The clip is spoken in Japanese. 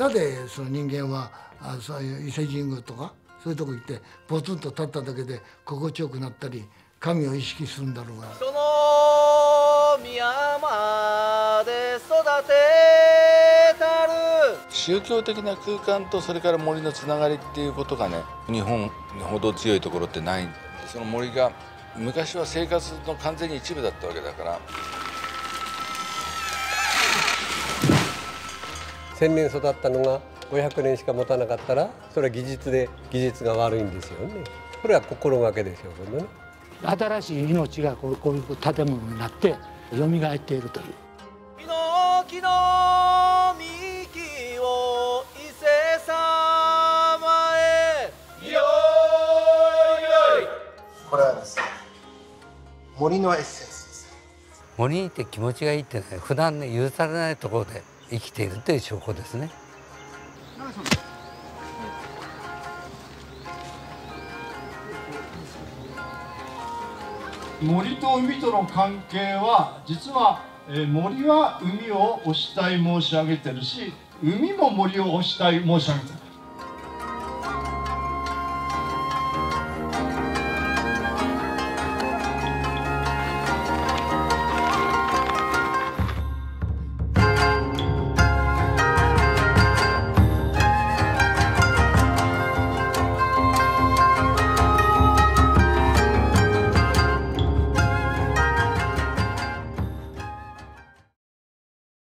なぜその人間はあそういう伊勢神宮とかそういうとこ行ってポツンと立っただけで心地よくなったり神を意識するんだろうが。その宮まで育てたる。宗教的な空間とそれから森のつながりっていうことがね日本ほど強いところってない。その森が昔は生活の完全に一部だったわけだから1000年育ったのが500年しか持たなかったらそれは技術で技術が悪いんですよね。これは心がけでしょうけどね。新しい命がこうこういう建物になって蘇っているという。ヒノキの幹を伊勢様へ。よいよい。これはですね森のエッセンスです。森にいて気持ちがいいってね普段ね許されないところで生きているという証拠ですね。森と海との関係は実は、えー森は海を押したい申し上げてるし海も森を押したい申し上げてる。